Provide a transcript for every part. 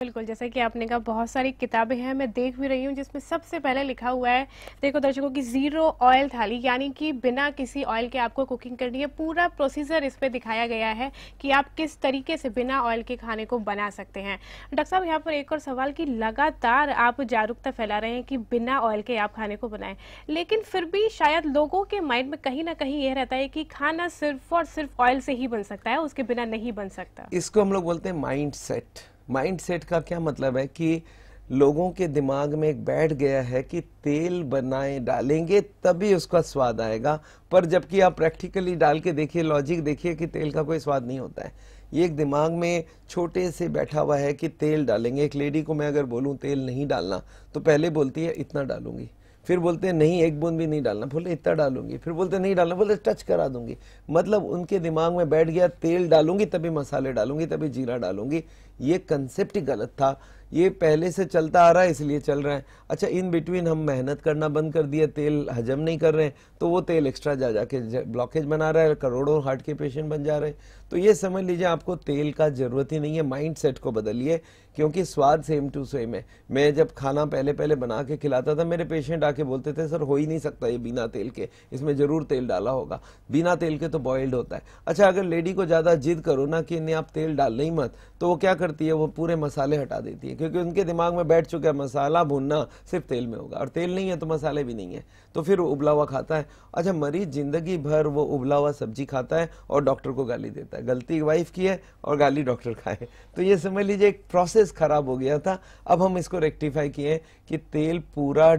बिल्कुल, जैसे कि आपने कहा, बहुत सारी किताबें हैं, मैं देख भी रही हूँ, जिसमें सबसे पहले लिखा हुआ है, देखो दर्शकों की ज़ीरो ऑयल थाली, यानी कि बिना किसी ऑयल के आपको कुकिंग करनी है। पूरा प्रोसीजर इस पे दिखाया गया है कि आप किस तरीके से बिना ऑयल के खाने को बना सकते हैं। डॉक्टर साहब, यहाँ पर एक और सवाल की लगातार आप जागरूकता फैला रहे हैं कि बिना ऑयल के आप खाने को बनाएँ, लेकिन फिर भी शायद लोगों के माइंड में कहीं ना कहीं यह रहता है कि खाना सिर्फ़ और सिर्फ़ ऑयल से ही बन सकता है, उसके बिना नहीं बन सकता। इसको हम लोग बोलते हैं माइंड सेट माइंड सेट का क्या मतलब है कि लोगों के दिमाग में एक बैठ गया है कि तेल बनाए डालेंगे तभी उसका स्वाद आएगा। पर जबकि आप प्रैक्टिकली डाल के देखिए लॉजिक देखिए कि तेल का कोई स्वाद नहीं होता है। ये एक दिमाग में छोटे से बैठा हुआ है कि तेल डालेंगे। एक लेडी को मैं अगर बोलूँ, तेल नहीं डालना तो पहले बोलती है, इतना डालूँगी। फिर बोलते हैं, नहीं, एक बूंद भी नहीं डालना। बोले, इतना डालूँगी। फिर बोलते नहीं डालना। बोले, टच करा दूँगी। मतलब उनके दिमाग में बैठ गया, तेल डालूँगी तभी मसाले डालूँगी, तभी जीरा डालूँगी। ये कंसेप्ट ही गलत था। ये पहले से चलता आ रहा है, इसलिए चल रहा है। अच्छा इन बिटवीन हम मेहनत करना बंद कर दिया तेल हजम नहीं कर रहे हैं तो वो तेल एक्स्ट्रा जा, जाके ब्लॉकेज बना रहा है, करोड़ों हार्ट के पेशेंट बन जा रहे हैं। तो ये समझ लीजिए, आपको तेल का ज़रूरत ही नहीं है माइंड सेट को बदलिए, क्योंकि स्वाद सेम टू सेम है। मैं जब खाना पहले पहले बना के खिलाता था, मेरे पेशेंट आके बोलते थे, सर, हो ही नहीं सकता ये बिना तेल के, इसमें ज़रूर तेल डाला होगा। बिना तेल के तो बॉइल्ड होता है। अच्छा अगर लेडी को ज़्यादा जिद करो ना कि नहीं आप तेल डाल नहीं मत तो वो क्या करती है, वो पूरे मसाले हटा देती है। क्योंकि उनके दिमाग में बैठ चुका है, मसाला भुनना सिर्फ़ तेल में होगा। और तेल नहीं है तो मसाले भी नहीं है। तो फिर वो उबला हुआ खाता है। अच्छा मरीज़ ज़िंदगी भर वो उबला हुआ सब्ज़ी खाता है और डॉक्टर को गाली देता है। गलती वाइफ की है और गाली डॉक्टर खाए तो ये समझ लीजिए, एक प्रोसेस खराब हो गया था। अब हम इसको रेक्टिफाई किए कि तेल पूरा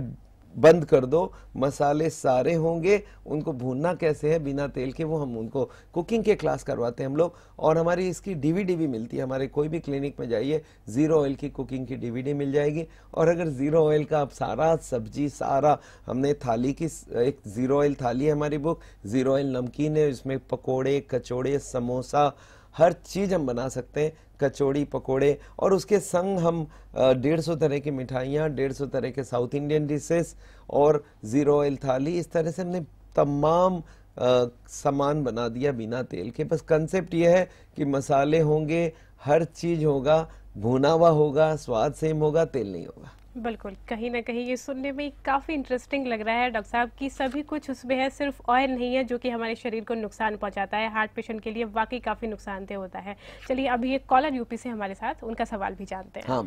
बंद कर दो, मसाले सारे होंगे। उनको भूनना कैसे है? बिना तेल के वो हम उनको कुकिंग के क्लास करवाते हैं हम लोग। और हमारी इसकी डीवीडी भी मिलती है। हमारे कोई भी क्लिनिक में जाइए ज़ीरो ऑयल की कुकिंग की डीवीडी मिल जाएगी। और अगर ज़ीरो ऑयल का आप सारा सब्ज़ी, सारा हमने थाली की एक ज़ीरो ऑयल थाली है हमारी बुक ज़ीरो ऑयल नमकीन है, इसमें पकौड़े, कचौड़े, समोसा हर चीज़ हम बना सकते हैं, कचौड़ी, पकोड़े, और उसके संग हम डेढ़ सौ तरह की मिठाइयाँ, डेढ़ सौ तरह के साउथ इंडियन डिशेस और ज़ीरो ऑयल थाली, इस तरह से हमने तमाम सामान बना दिया बिना तेल के। बस कंसेप्ट ये है कि मसाले होंगे, हर चीज़ होगा, भुना हुआ होगा, स्वाद सेम होगा, तेल नहीं होगा। बिल्कुल कहीं ना कहीं ये सुनने में काफ़ी इंटरेस्टिंग लग रहा है डॉक्टर साहब की सभी कुछ उसमें है सिर्फ़ ऑयल नहीं है जो कि हमारे शरीर को नुकसान पहुंचाता है हार्ट पेशेंट के लिए वाकई काफ़ी नुकसानदेह होता है। चलिए अभी एक कॉलर यूपी से हमारे साथ उनका सवाल भी जानते हैं। हाँ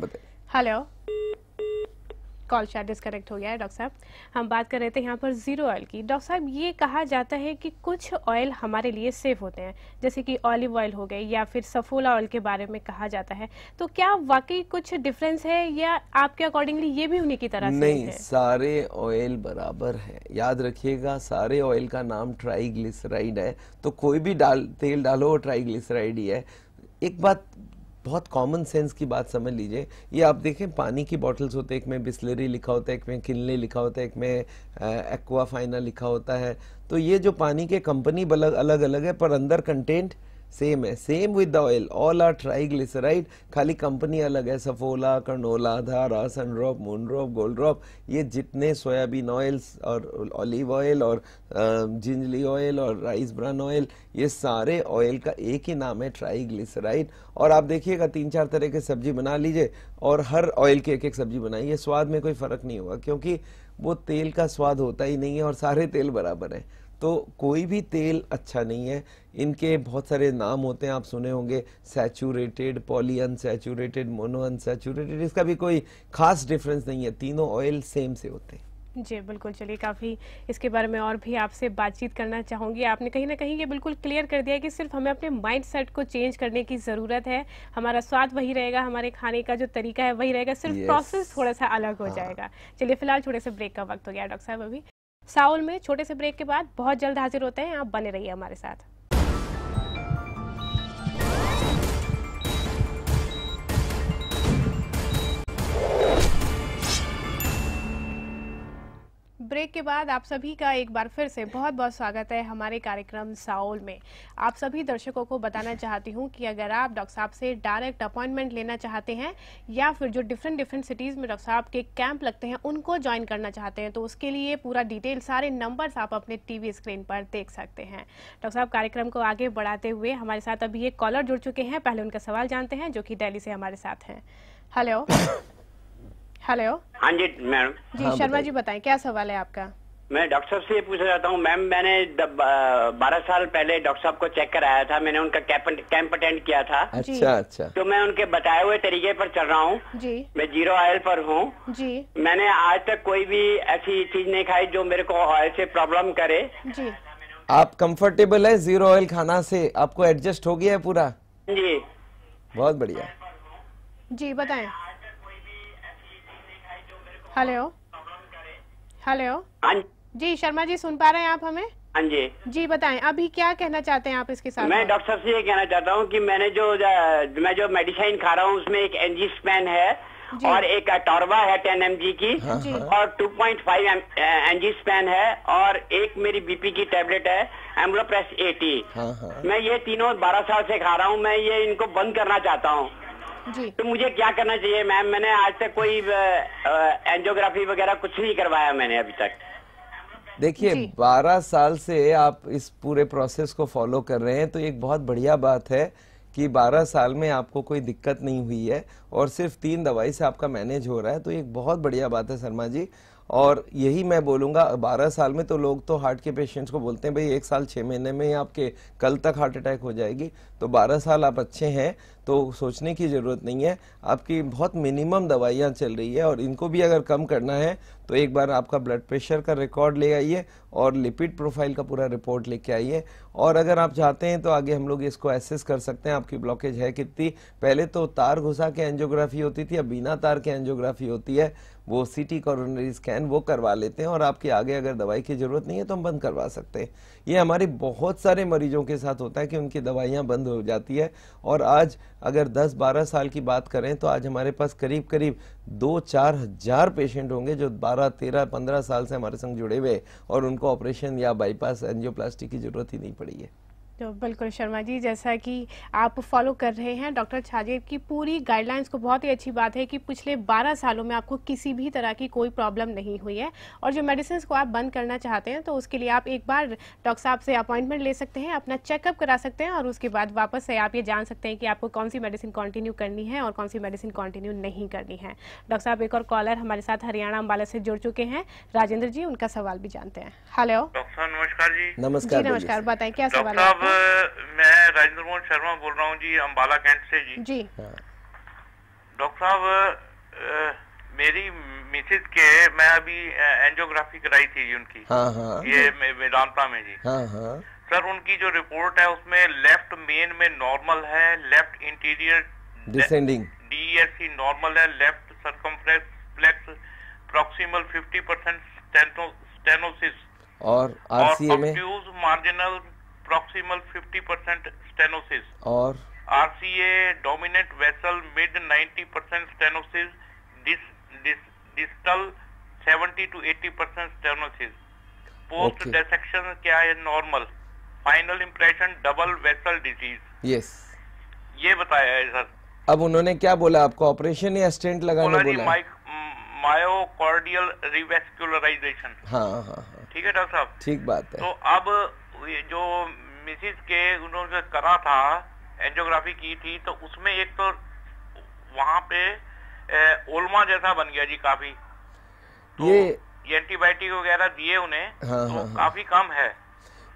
हेलो कॉल शायद डिस्कनेक्ट हो गया है डॉक्टर साहब। हम बात कर रहे थे यहाँ पर ज़ीरो ऑयल की। डॉक्टर साहब ये कहा जाता है कि कुछ ऑयल हमारे लिए सेफ़ होते हैं जैसे कि ऑलिव ऑयल हो गए या फिर सफोला ऑयल के बारे में कहा जाता है। तो क्या वाकई कुछ डिफरेंस है या आपके अकॉर्डिंगली ये भी उन्हीं की तरह नहीं है? सारे ऑयल बराबर है। याद रखिएगा सारे ऑयल का नाम ट्राईग्लिसराइड है। तो कोई भी डाल तेल डालो ट्राईग्लिसराइड ही है। एक बात बहुत कॉमन सेंस की बात समझ लीजिए। ये आप देखें, पानी की बॉटल्स होते हैं, एक में बिस्लरी लिखा होता है, एक में किनले लिखा होता है, एक में एक्वाफाइना लिखा होता है। तो ये जो पानी के कंपनी अलग अलग है, पर अंदर कंटेंट सेम है. Same with the oil all are triglyceride खाली कंपनी अलग है. सफोला कर्नोला धारा सनड्रॉप मूनड्रॉप गोल्ड ड्रॉप ये जितने सोयाबीन ऑयल्स और ऑलिव ऑयल और जिंजली ऑयल और राइस ब्रान ऑयल ये सारे ऑयल का एक ही नाम है ट्राईग्लिसराइड और आप देखिएगा तीन चार तरह के सब्ज़ी बना लीजिए और हर ऑयल की एक एक सब्ज़ी बनाइए. स्वाद में कोई फ़र्क नहीं होगा क्योंकि वो तेल का स्वाद होता ही नहीं है और सारे तेल बराबर हैं. तो कोई भी तेल अच्छा नहीं है। इनके बहुत सारे नाम होते हैं आप सुने होंगे saturated poly unsaturated monounsaturated इसका भी कोई खास डिफरेंस नहीं है। तीनों ऑयल सेम से होते हैं। जी बिल्कुल। चलिए काफ़ी इसके बारे में और भी आपसे बातचीत करना चाहूँगी। आपने कहीं ना कहीं ये बिल्कुल क्लियर कर दिया कि सिर्फ़ हमें अपने माइंड सेट को चेंज करने की ज़रूरत है। हमारा स्वाद वही रहेगा हमारे खाने का जो तरीका है वही रहेगा सिर्फ़ प्रोसेस थोड़ा सा अलग हो हाँ। जाएगा। चलिए फ़िलहाल थोड़े से ब्रेक का वक्त हो गया डॉक्टर साहब अभी साउल में छोटे से ब्रेक के बाद बहुत जल्द हाजिर होते हैं। आप बने रहिए हमारे साथ। ब्रेक के बाद आप सभी का एक बार फिर से बहुत बहुत स्वागत है हमारे कार्यक्रम साउल में। आप सभी दर्शकों को बताना चाहती हूँ कि अगर आप डॉक्टर साहब से डायरेक्ट अपॉइंटमेंट लेना चाहते हैं या फिर जो डिफरेंट डिफरेंट सिटीज़ में डॉक्टर साहब के कैंप लगते हैं, उनको ज्वाइन करना चाहते हैं तो उसके लिए पूरा डिटेल सारे नंबर्स आप अपने टीवी स्क्रीन पर देख सकते हैं। डॉक्टर साहब, कार्यक्रम को आगे बढ़ाते हुए हमारे साथ अभी एक कॉलर जुड़ चुके हैं। पहले उनका सवाल जानते हैं जो कि डेली से हमारे साथ हैं। हेलो हेलो हाँ जी मैम। जी हाँ, शर्मा जी बताएँ क्या सवाल है आपका? मैं डॉक्टर साहब से ये पूछना चाहता हूँ मैम मैंने बारह साल पहले डॉक्टर साहब को चेक कराया था मैंने उनका कैंप कैंप अटेंड किया था। अच्छा अच्छा। तो मैं उनके बताए हुए तरीके पर चल रहा हूँ। जी। मैं ज़ीरो ऑयल पर हूँ। जी। मैंने आज तक कोई भी ऐसी चीज़ नहीं खाई जो मेरे को ऑयल से प्रॉब्लम करे। जी। आप कंफर्टेबल है ज़ीरो ऑयल खाना से? आपको एडजस्ट हो गया है पूरा? जी। बहुत बढ़िया। जी बताएँ। हेलो। हेलो। हाँ जी। शर्मा जी सुन पा रहे हैं आप हमें? हाँ जी। जी बताएँ अभी क्या कहना चाहते हैं आप इसके साथ मैं डॉक्टर साहब से ये कहना चाहता हूँ कि मैंने जो मैं जो मेडिसिन खा रहा हूँ उसमें एक एनजी स्पैन है और एक टॉर्वा है टेन एम की जी। और 2.5 एनजी स्पैन है और एक मेरी बीपी की टेबलेट है एम्बलोप्रेस एटी हाँ हाँ। मैं ये तीनों 12 साल से खा रहा हूँ मैं ये इनको बंद करना चाहता हूँ। जी। तो मुझे क्या करना चाहिए मैम? मैंने आज तक कोई एंजियोग्राफी वगैरह कुछ नहीं करवाया मैंने अभी तक। देखिए जी। 12 साल से आप इस पूरे प्रोसेस को फॉलो कर रहे हैं तो एक बहुत बढ़िया बात है कि 12 साल में आपको कोई दिक्कत नहीं हुई है और सिर्फ़ तीन दवाई से आपका मैनेज हो रहा है तो एक बहुत बढ़िया बात है शर्मा जी। और यही मैं बोलूँगा 12 साल में तो लोग तो हार्ट के पेशेंट्स को बोलते हैं, भाई, एक साल छः महीने में ही आपके कल तक हार्ट अटैक हो जाएगी। तो 12 साल आप अच्छे हैं तो सोचने की ज़रूरत नहीं है। आपकी बहुत मिनिमम दवाइयाँ चल रही है और इनको भी अगर कम करना है तो एक बार आपका ब्लड प्रेशर का रिकॉर्ड ले आइए और लिपिड प्रोफ़ाइल का पूरा रिपोर्ट लेके आइए। और अगर आप चाहते हैं तो आगे हम लोग इसको एसेस कर सकते हैं, आपकी ब्लॉकेज है कितनी। पहले तो तार घुसा के एंजियोग्राफी होती थी, अब बिना तार के एंजियोग्राफी होती है। वो सीटी कोरोनरी स्कैन वो करवा लेते हैं और आपके आगे अगर दवाई की ज़रूरत नहीं है तो हम बंद करवा सकते हैं। ये हमारे बहुत सारे मरीजों के साथ होता है कि उनकी दवाइयाँ बंद हो जाती है। और आज अगर 10-12 साल की बात करें तो आज हमारे पास करीब करीब दो चार हज़ार पेशेंट होंगे जो 12, 13, 15 साल से हमारे संग जुड़े हुए और उनको ऑपरेशन या बाईपास एंजियोप्लास्टी की ज़रूरत ही नहीं पड़ी है। तो बिल्कुल शर्मा जी जैसा कि आप फॉलो कर रहे हैं डॉक्टर छाजेब की पूरी गाइडलाइंस को बहुत ही अच्छी बात है कि पिछले 12 सालों में आपको किसी भी तरह की कोई प्रॉब्लम नहीं हुई है। और जो मेडिसिन को आप बंद करना चाहते हैं तो उसके लिए आप एक बार डॉक्टर साहब से अपॉइंटमेंट ले सकते हैं अपना चेकअप करा सकते हैं और उसके बाद वापस से आप ये जान सकते हैं कि आपको कौन सी मेडिसिन कॉन्टिन्यू करनी है और कौन सी मेडिसिन कंटिन्यू नहीं करनी है। डॉक्टर साहब एक और कॉलर हमारे साथ हरियाणा अम्बाला से जुड़ चुके हैं। राजेंद्र जी उनका सवाल भी जानते हैं। हेलो डॉक्टर नमस्कार जी। नमस्कार जी नमस्कार। बताएँ क्या सवाल है? मैं राजेंद्र मोहन शर्मा बोल रहा हूँ जी अम्बाला कैंट से जी। जी। हाँ, डॉक्टर साहब मेरी मिसेज के मैं अभी एंजियोग्राफी कराई थी जी उनकी। हाँ हाँ। ये वेदांता में जी। हाँ हाँ। सर उनकी जो रिपोर्ट है उसमें लेफ़्ट मेन में नॉर्मल है left interior descending DSC normal है left circumflex proximal 50 percent stenosis और आरसीए में मार्जिनल अप्रोक्सीमल 50 परसेंट स्टेनोसिस और? R C A dominant vessel mid 90 percent stenosis distal 70 to 80 percent stenosis post dissection क्या है normal final impression double vessel disease yes ये बताया है sir अब उन्होंने क्या बोला? आपको ऑपरेशन या स्टेंट लगाने बोला माइक मायोकॉर्डियल रिवेस्कुलराइजेशन हाँ हाँ। ठीक है डॉक्टर साहब? ठीक बात है। तो अब जो मिसिस के उन्होंने करा था एंजियोग्राफी की थी तो उसमें एक तो वहाँ पे ओल्मा जैसा बन गया जी काफ़ी। तो ये एंटीबायोटिक वगैरह दिए उन्हें हाँ, तो हाँ, हाँ। काफ़ी कम है।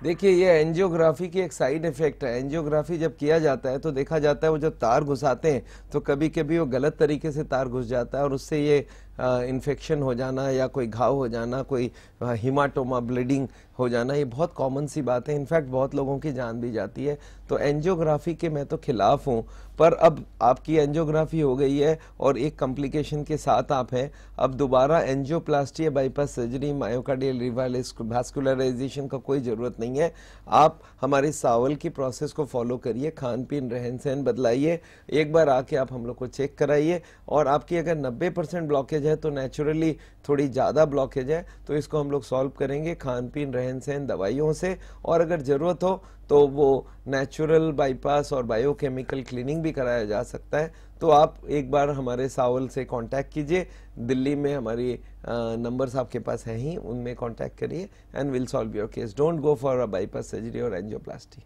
देखिए ये एंजियोग्राफी की एक साइड इफ़ेक्ट है। एंजियोग्राफी जब किया जाता है तो देखा जाता है वो जब तार घुसाते हैं तो कभी कभी वो गलत तरीके से तार घुस जाता है और उससे ये इन्फेक्शन हो जाना या कोई घाव हो जाना, कोई हिमाटोमा ब्लीडिंग हो जाना, ये बहुत कॉमन सी बात है। इनफैक्ट बहुत लोगों की जान भी जाती है। तो एंजियोग्राफी के मैं तो खिलाफ हूँ, पर अब आपकी एंजियोग्राफी हो गई है और एक कॉम्प्लिकेशन के साथ आप हैं। अब दोबारा angioplasty bypass surgery myocardial revascularization का कोई ज़रूरत नहीं है। आप हमारे सावल की प्रोसेस को फॉलो करिए, खान पीन, रहन सहन बदलाइए। एक बार आके आप हम लोग को चेक कराइए और आपकी अगर 90 परसेंट ब्लॉकेज है तो नेचुरली थोड़ी ज़्यादा ब्लॉकेज है तो इसको हम लोग सॉल्व करेंगे खान पीन, रहन सहन, दवाइयों से। और अगर ज़रूरत हो तो वो नेचुरल बाईपास और बायोकेमिकल क्लीनिंग भी कराया जा सकता है। तो आप एक बार हमारे सावल से कांटेक्ट कीजिए। दिल्ली में हमारी नंबर्स आपके पास हैं ही, उनमें कांटेक्ट करिए and will solve your case don't go for a bypass surgery और एंजियोप्लास्टी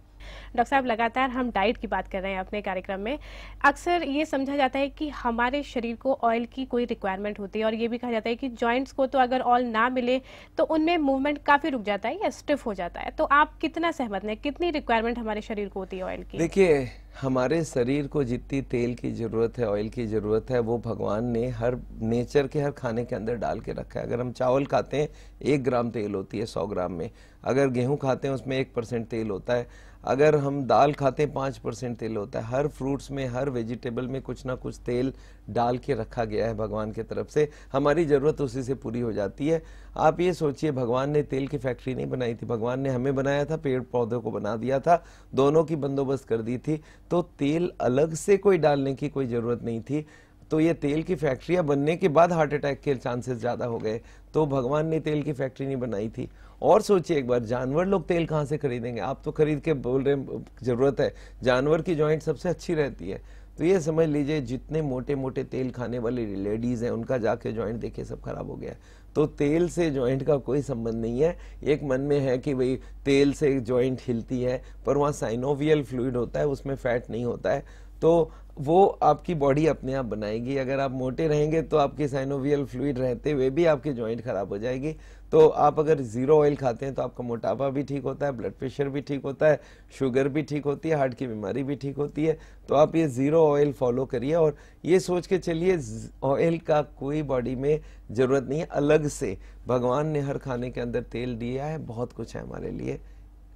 डॉक्टर साहब, लगातार हम डाइट की बात कर रहे हैं अपने कार्यक्रम में। अक्सर ये समझा जाता है कि हमारे शरीर को ऑयल की कोई रिक्वायरमेंट होती है और ये भी कहा जाता है कि जॉइंट्स को तो अगर ऑयल ना मिले तो उनमें मूवमेंट काफ़ी रुक जाता है या स्टिफ हो जाता है। तो आप कितना सहमत हैं? कितनी रिक्वायरमेंट हमारे शरीर को होती है ऑयल की? देखिए, हमारे शरीर को जितनी तेल की ज़रूरत है, ऑयल की ज़रूरत है, वो भगवान ने हर, नेचर के हर खाने के अंदर डाल के रखा है। अगर हम चावल खाते हैं, एक ग्राम तेल होती है सौ ग्राम में। अगर गेहूँ खाते हैं, उसमें एक परसेंट तेल होता है। अगर हम दाल खाते हैं, पाँच परसेंट तेल होता है। हर फ्रूट्स में, हर वेजिटेबल में कुछ ना कुछ तेल डाल के रखा गया है भगवान की तरफ़ से। हमारी ज़रूरत उसी से पूरी हो जाती है। आप ये सोचिए, भगवान ने तेल की फैक्ट्री नहीं बनाई थी। भगवान ने हमें बनाया था पेड़ पौधों को बना दिया था, दोनों की बंदोबस्त कर दी थी। तो तेल अलग से कोई डालने की कोई ज़रूरत नहीं थी। तो ये तेल की फैक्ट्रियाँ बनने के बाद हार्ट अटैक के चांसेस ज़्यादा हो गए। तो भगवान ने तेल की फैक्ट्री नहीं बनाई थी। और सोचिए एक बार, जानवर लोग तेल कहाँ से खरीदेंगे? आप तो खरीद के बोल रहे ज़रूरत है। जानवर की जॉइंट सबसे अच्छी रहती है। तो ये समझ लीजिए, जितने मोटे मोटे तेल खाने वाली लेडीज़ हैं, उनका जाके जॉइंट देखे सब खराब हो गया तो तेल से जॉइंट का कोई संबंध नहीं है। एक मन में है कि भाई, तेल से जॉइंट हिलती है, पर वहाँ साइनोवियल फ्लूड होता है, उसमें फैट नहीं होता है। तो वो आपकी बॉडी अपने आप बनाएगी। अगर आप मोटे रहेंगे तो आपकी साइनोवियल फ्लूड रहते हुए भी आपकी जॉइंट खराब हो जाएगी। तो आप अगर ज़ीरो ऑयल खाते हैं तो आपका मोटापा भी ठीक होता है ब्लड प्रेशर भी ठीक होता है शुगर भी ठीक होती है हार्ट की बीमारी भी ठीक होती है। तो आप ये ज़ीरो ऑयल फॉलो करिए और ये सोच के चलिए ऑयल का कोई बॉडी में ज़रूरत नहीं है, अलग से। भगवान ने हर खाने के अंदर तेल दिया है, बहुत कुछ है हमारे लिए।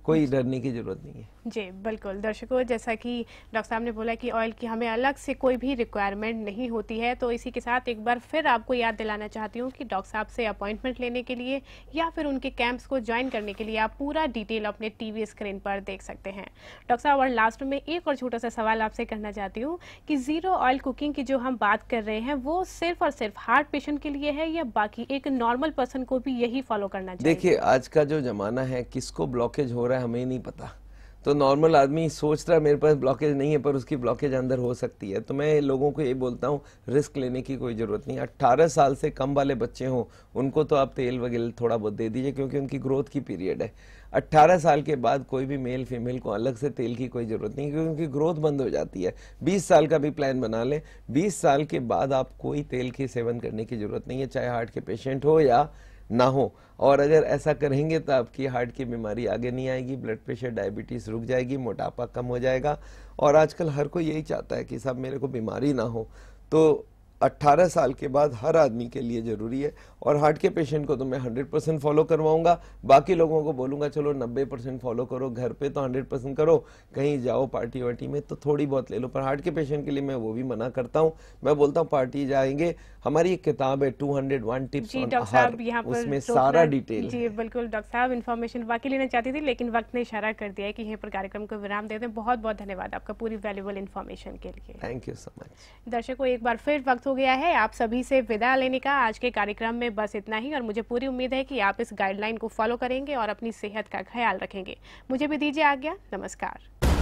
कोई डरने की ज़रूरत नहीं है। जी बिल्कुल। दर्शकों जैसा कि डॉक्टर साहब ने बोला कि ऑयल की हमें अलग से कोई भी रिक्वायरमेंट नहीं होती है तो इसी के साथ एक बार फिर आपको याद दिलाना चाहती हूँ कि डॉक्टर साहब से अपॉइंटमेंट लेने के लिए या फिर उनके कैंप्स को ज्वाइन करने के लिए आप पूरा डिटेल अपने टीवी स्क्रीन पर देख सकते हैं। डॉक्टर साहब और लास्ट में एक और छोटा सा सवाल आपसे करना चाहती हूँ कि ज़ीरो ऑयल कुकिंग की जो हम बात कर रहे हैं वो सिर्फ़ और सिर्फ़ हार्ट पेशेंट के लिए है या बाकी एक नॉर्मल पर्सन को भी यही फॉलो करना चाहिए? देखिए आज का जो जमाना है किसको ब्लॉकेज हो रहा है, हमें नहीं पता। तो नॉर्मल आदमी सोच रहा है, मेरे पास ब्लॉकेज नहीं है, पर उसकी ब्लॉकेज अंदर हो सकती है। तो मैं लोगों को ये बोलता हूँ रिस्क लेने की कोई ज़रूरत नहीं। अट्ठारह साल से कम वाले बच्चे हों, उनको तो आप तेल वगैरह थोड़ा बहुत दे दीजिए, क्योंकि उनकी ग्रोथ की पीरियड है। अट्ठारह साल के बाद कोई भी मेल फीमेल को अलग से तेल की कोई ज़रूरत नहीं क्योंकि उनकी ग्रोथ बंद हो जाती है। बीस साल का भी प्लान बना लें। बीस साल के बाद आप कोई तेल की सेवन करने की ज़रूरत नहीं है, चाहे हार्ट के पेशेंट हो या ना हो। और अगर ऐसा करेंगे तो आपकी हार्ट की बीमारी आगे नहीं आएगी, ब्लड प्रेशर, डायबिटीज़ रुक जाएगी, मोटापा कम हो जाएगा। और आजकल हर कोई यही चाहता है कि सब मेरे को बीमारी ना हो। तो 18 साल के बाद हर आदमी के लिए ज़रूरी है। और हार्ट के पेशेंट को तो मैं 100 परसेंट फॉलो करवाऊँगा। बाकी लोगों को बोलूँगा चलो 90 परसेंट फॉलो करो घर पे तो 100 परसेंट करो कहीं जाओ पार्टी वार्टी में तो थोड़ी बहुत ले लो। पर हार्ट के पेशेंट के लिए मैं वो भी मना करता हूँ। मैं बोलता हूँ पार्टी जाएँगे हमारी एक किताब है टू हंड्रेड वन टिप्स उसमें सारा डिटेल जी बिल्कुल डॉक्टर साहब इन्फॉर्मेशन बाकी लेना चाहती थी लेकिन वक्त ने इशारा कर दिया है कि यहीं पर कार्यक्रम को विराम देते हैं। बहुत बहुत धन्यवाद आपका पूरी वैल्यूबल इन्फॉर्मेशन के लिए। थैंक यू सो मच दर्शकों एक बार फिर वक्त गया है। आप सभी से विदा लेने का आज के कार्यक्रम में बस इतना ही, और मुझे पूरी उम्मीद है कि आप इस गाइडलाइन को फॉलो करेंगे और अपनी सेहत का ख्याल रखेंगे। मुझे भी दीजिए आज्ञा। नमस्कार।